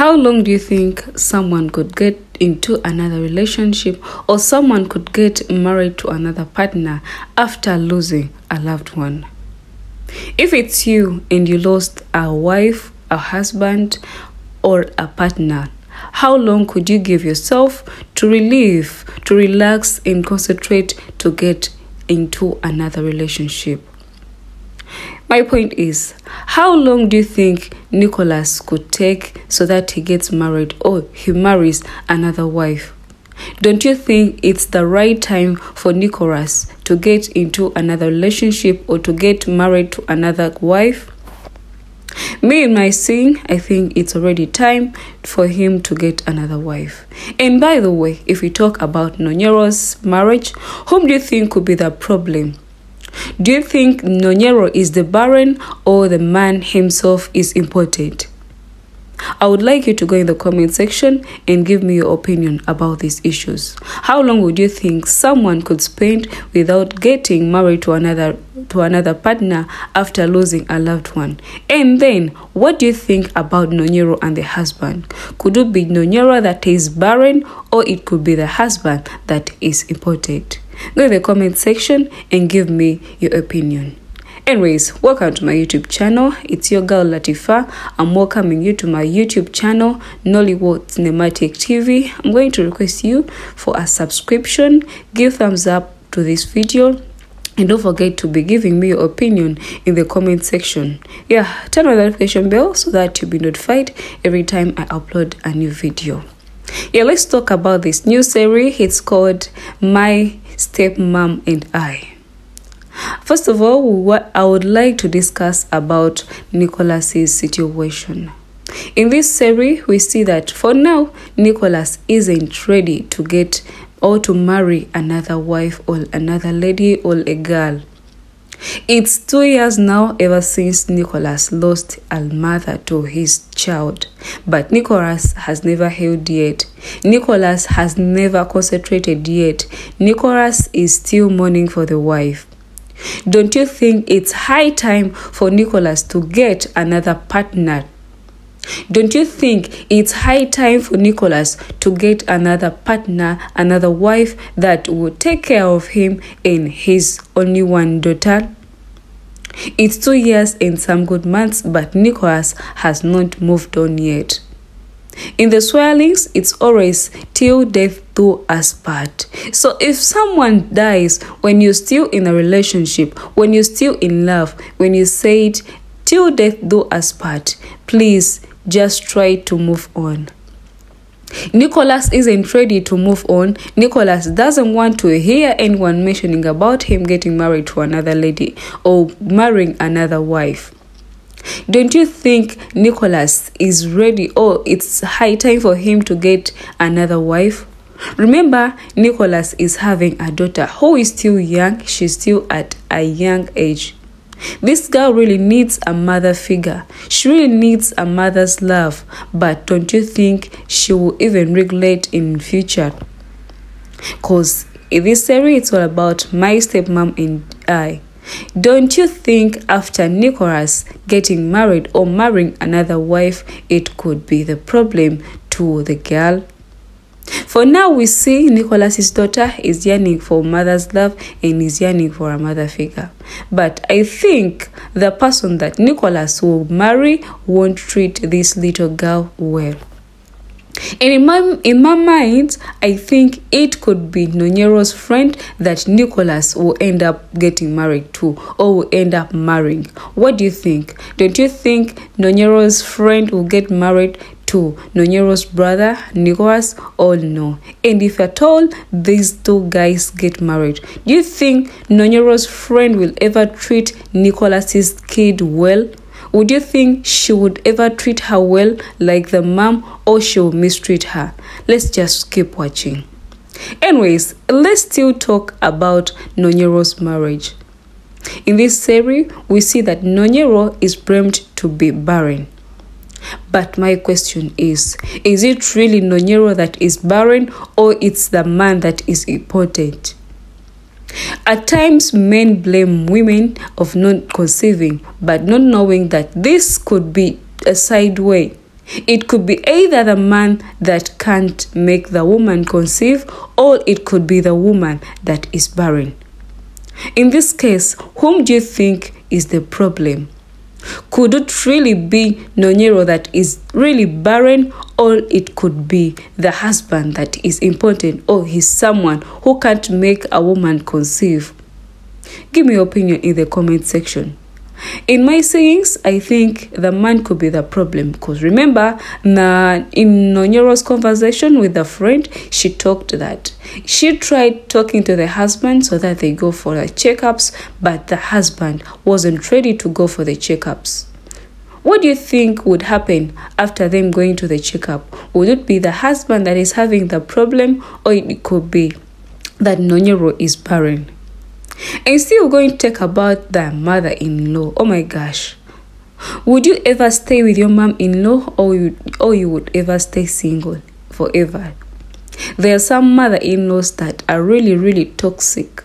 How long do you think someone could get into another relationship or someone could get married to another partner after losing a loved one? If it's you and you lost a wife, a husband, or a partner, how long could you give yourself to relieve, to relax, and concentrate to get into another relationship? My point is, how long do you think Nicholas could take so that he gets married or he marries another wife? Don't you think it's the right time for Nicholas to get into another relationship or to get married to another wife? Me and my seeing, I think it's already time for him to get another wife. And by the way, if we talk about Nonyero's marriage, whom do you think could be the problem? Do you think Nonyero is the barren or the man himself is important? I would like you to go in the comment section and give me your opinion about these issues. How long would you think someone could spend without getting married to another to another partner after losing a loved one? And then, what do you think about Nonyero and the husband? Could it be Nonyero that is barren or it could be the husband that is important? Go in the comment section and give me your opinion. Anyways, welcome to my YouTube channel. It's your girl Latifa. I'm welcoming you to my YouTube channel, Nollywood Cinematic TV. I'm going to request you for a subscription. Give thumbs up to this video and don't forget to be giving me your opinion in the comment section yeah turn on the notification bell so that you'll be notified every time i upload a new video yeah let's talk about this new series it's called my stepmom and i. First of all what i would like to discuss about nicholas's situation. In this series we see that for now nicholas isn't ready to get or to marry another wife or another lady or a girl it's two years now ever since Nicholas lost a mother to his child, but Nicholas has never healed yet. Nicholas has never concentrated yet. Nicholas is still mourning for the wife. Don't you think it's high time for Nicholas to get another partner don't you think it's high time for Nicholas to get another partner, another wife that will take care of him and his only one daughter? It's two years and some good months, but Nicholas has not moved on yet. In the swellings, it's always till death do us part. So if someone dies when you're still in a relationship, when you're still in love, when you said till death do us part, please just try to move on. Nicholas isn't ready to move on. Nicholas doesn't want to hear anyone mentioning about him getting married to another lady or marrying another wife. Don't you think Nicholas is ready or it's high time for him to get another wife? Remember, Nicholas is having a daughter who is still young, she's still at a young age. This girl really needs a mother figure. She really needs a mother's love. But don't you think she will even regulate in future? Because in this series, it's all about my stepmom and I. Don't you think after Nicholas getting married or marrying another wife, it could be the problem to the girl? For now, we see Nicholas's daughter is yearning for mother's love and is yearning for a mother figure. But I think the person that Nicholas will marry won't treat this little girl well. And in my, in my mind, I think it could be Nonyero's friend that Nicholas will end up getting married to or will end up marrying. What do you think? Don't you think Nonyero's friend will get married to Nonyero's brother Nicholas or no? And if at all these two guys get married, do you think Nonyero's friend will ever treat Nicholas's kid well? Would you think she would ever treat her well like the mom or she will mistreat her? Let's just keep watching. Anyways, let's still talk about Nonyero's marriage. In this series, we see that Nonyero is blamed to be barren. But my question is is it really Nonyero that is barren or it's the man that is important? At times, men blame women of not conceiving, but not knowing that this could be a side way. It could be either the man that can't make the woman conceive, or it could be the woman that is barren. In this case, whom do you think is the problem? Could it really be Nonyero that is really barren, or it could be the husband that is important, or he's someone who can't make a woman conceive? Give me your opinion in the comment section. In my sayings, I think the man could be the problem because remember, na, in Nonyero's conversation with a friend, she talked that she tried talking to the husband so that they go for the checkups, but the husband wasn't ready to go for the checkups. What do you think would happen after them going to the checkup? Would it be the husband that is having the problem, or it could be that Nonyero is barren? And still going to talk about the mother in law. Oh my gosh. Would you ever stay with your mom in law or you, or you would ever stay single forever? There are some mother in laws that are really, really toxic.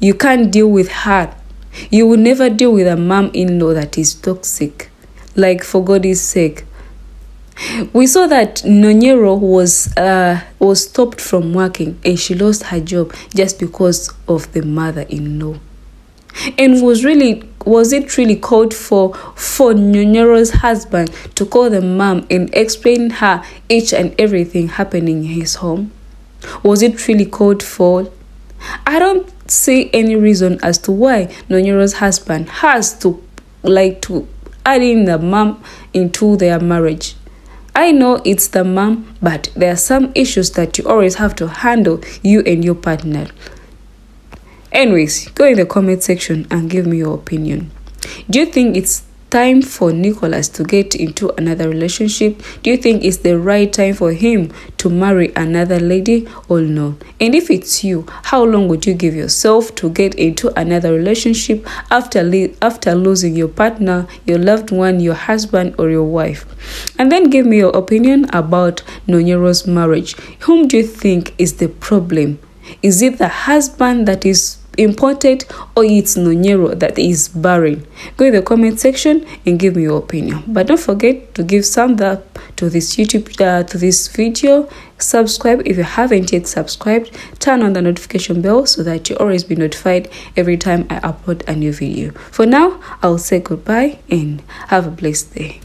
You can't deal with her. You will never deal with a mom in law that is toxic. Like, for God's sake, we saw that Nonyero was uh, was stopped from working and she lost her job just because of the mother-in-law. And was really was it really called for for Nonyero's husband to call the mom and explain her each and everything happening in his home? Was it really called for? I don't see any reason as to why Nonyero's husband has to like to add in the mom into their marriage. I know it's the mom, but there are some issues that you always have to handle, you and your partner. Anyways, go in the comment section and give me your opinion. Do you think it's time for Nicholas to get into another relationship? Do you think it's the right time for him to marry another lady or no? And if it's you, how long would you give yourself to get into another relationship after after losing your partner, your loved one, your husband or your wife? And then give me your opinion about Nonyero's marriage. Whom do you think is the problem? Is it the husband that is important or it's Nonyero that is barren? Go in the comment section and give me your opinion. But don't forget to give thumbs up to this YouTube uh, to this video. Subscribe if you haven't yet subscribed. Turn on the notification bell so that you always be notified every time I upload a new video. For now, I'll say goodbye and have a blessed day.